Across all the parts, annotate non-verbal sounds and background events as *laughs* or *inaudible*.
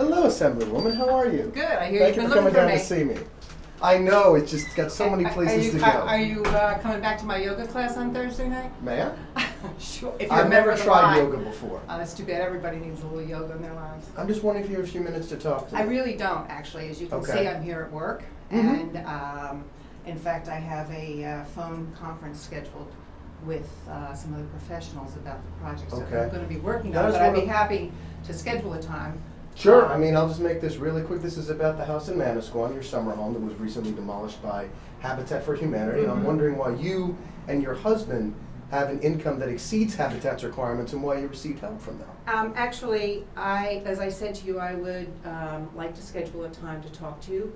Hello, Assemblywoman. How are you? Good, I hear Thank you've you for coming looking for down me. to see me. I know. It's just got so many places you- to go. Are, you uh, coming back to my yoga class on Thursday night? May I? *laughs* sure. If I've never tried yoga before. Oh, that's too bad. Everybody needs a little yoga in their lives. I'm just wondering if you have a few minutes to talk to me. I really don't, actually. As you can Okay. see, I'm here at work. Mhm. And um, in fact, I have a uh, phone conference scheduled with uh, some of the professionals about the projects that Okay. we're going to be working That on. But I'd be happy to schedule a time. Sure. I mean, I'll just make this really quick. This is about the house in Manasquan, your summer home that was recently demolished by Habitat for Humanity. And I'm wondering why you and your husband have an income that exceeds Habitat's requirements and why you received help from them. Um, actually, I, as I said to you, I would, um, like to schedule a time to talk to you.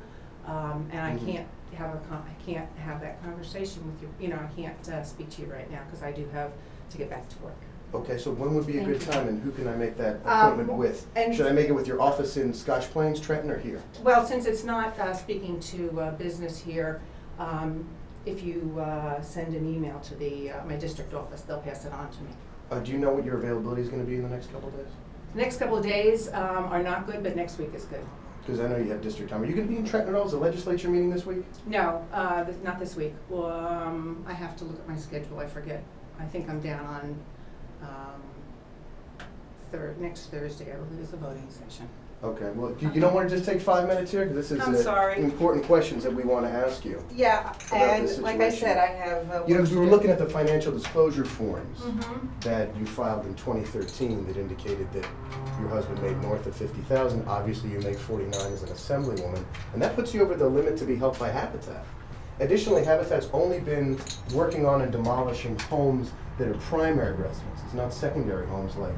Um, and I Mhm. can't have a con, I can't have that conversation with you, you know, I can't, uh, speak to you right now, cause I do have to get back to work. Okay, so when would be a Thank good you. time and who can I make that Um, appointment with? and- Should I make it with your office in Scotch Plains, Trenton, or here? Well, since it's not, uh, speaking to, uh, business here, um, if you, uh, send an email to the, uh, my district office, they'll pass it on to me. Uh, do you know what your availability is gonna be in the next couple of days? The Next couple of days, um, are not good, but next week is good. Because I know you have district time. Are you gonna be in Trenton at all? Is the legislature meeting this week? No, uh, th- not this week. Well, um, I have to look at my schedule, I forget. I think I'm down on, um, third, next Thursday, I believe is the voting session. Okay, well, you, you don't wanna just take five minutes here? Because this is I'm uh, sorry. important questions that we wanna ask you. Yeah, and and like I situation. said, I have. uh, You know, 'cause we were looking at the financial disclosure forms Mm-hmm, that you filed in twenty thirteen that indicated that your husband made north of fifty thousand. Obviously, you make forty-nine as an assemblywoman, and that puts you over the limit to be helped by Habitat. Additionally, Habitat's only been working on and demolishing homes that are primary residences, It's not secondary homes like,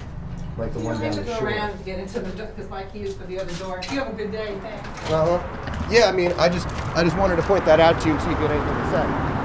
like the You one don't down have the to shore. around to get into the, because my key is for the other door. You have a good day, thanks. Uh-huh. Yeah, I mean, I just, I just wanted to point that out to you and see if you had anything to say.